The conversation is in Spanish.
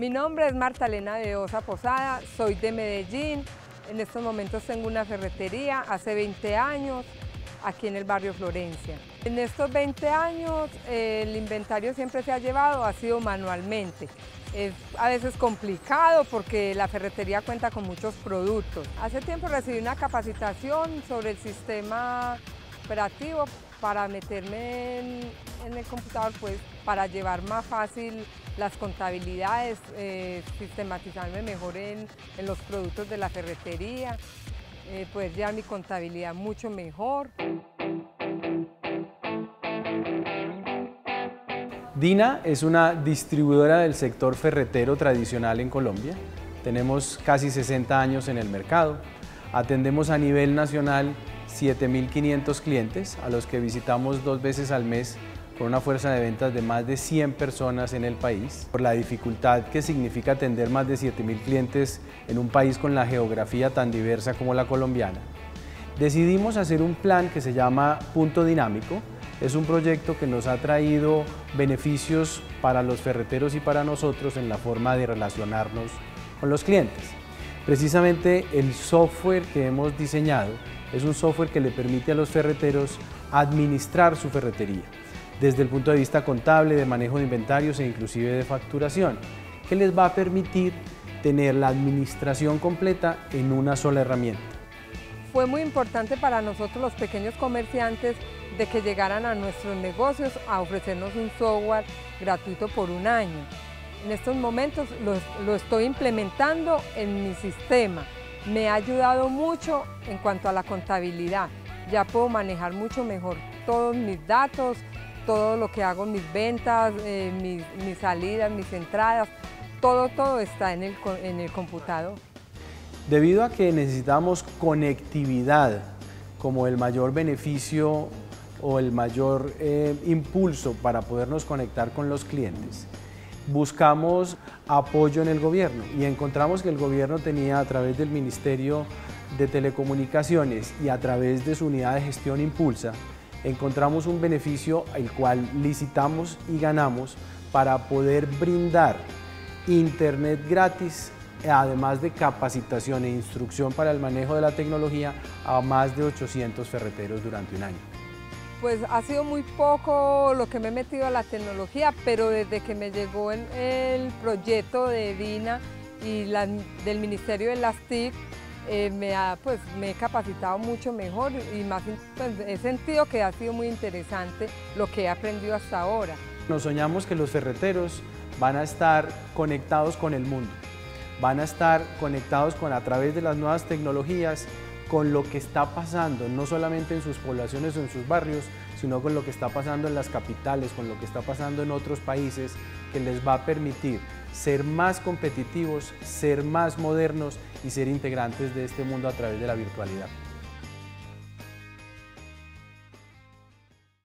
Mi nombre es Marta Elena de Osa Posada, soy de Medellín. En estos momentos tengo una ferretería hace 20 años aquí en el barrio Florencia. En estos 20 años el inventario siempre se ha llevado, ha sido manualmente. Es a veces complicado porque la ferretería cuenta con muchos productos. Hace tiempo recibí una capacitación sobre el sistema operativo para meterme en, el computador, pues para llevar más fácil las contabilidades, eh, sistematizarme mejor en, los productos de la ferretería, eh, poder llevar mi contabilidad mucho mejor. DINA es una distribuidora del sector ferretero tradicional en Colombia. Tenemos casi 60 años en el mercado. Atendemos a nivel nacional 7.500 clientes a los que visitamos dos veces al mes con una fuerza de ventas de más de 100 personas en el país. Por la dificultad que significa atender más de 7.000 clientes en un país con la geografía tan diversa como la colombiana, decidimos hacer un plan que se llama Punto Dinámico, es un proyecto que nos ha traído beneficios para los ferreteros y para nosotros en la forma de relacionarnos con los clientes. Precisamente el software que hemos diseñado es un software que le permite a los ferreteros administrar su ferretería desde el punto de vista contable, de manejo de inventarios e inclusive de facturación, que les va a permitir tener la administración completa en una sola herramienta. Fue muy importante para nosotros los pequeños comerciantes de que llegaran a nuestros negocios a ofrecernos un software gratuito por un año. En estos momentos lo, estoy implementando en mi sistema. Me ha ayudado mucho en cuanto a la contabilidad. Ya puedo manejar mucho mejor todos mis datos, todo lo que hago, mis ventas, eh, mis, salidas, mis entradas, todo, todo está en el, en el computador. Debido a que necesitamos conectividad como el mayor beneficio o el mayor eh, impulso para podernos conectar con los clientes, buscamos apoyo en el gobierno y encontramos que el gobierno tenía a través del Ministerio de Telecomunicaciones y a través de su unidad de gestión Impulsa, encontramos un beneficio el cual licitamos y ganamos para poder brindar internet gratis además de capacitación e instrucción para el manejo de la tecnología a más de 800 ferreteros durante un año. Pues ha sido muy poco lo que me he metido a la tecnología, pero desde que me llegó el, proyecto de DINA y del Ministerio de las TIC, eh, me, ha, pues, me he capacitado mucho mejor y más pues, he sentido que ha sido muy interesante lo que he aprendido hasta ahora. Nos soñamos que los ferreteros van a estar conectados con el mundo, van a estar conectados con a través de las nuevas tecnologías con lo que está pasando, no solamente en sus poblaciones o en sus barrios, sino con lo que está pasando en las capitales, con lo que está pasando en otros países, que les va a permitir ser más competitivos, ser más modernos y ser integrantes de este mundo a través de la virtualidad.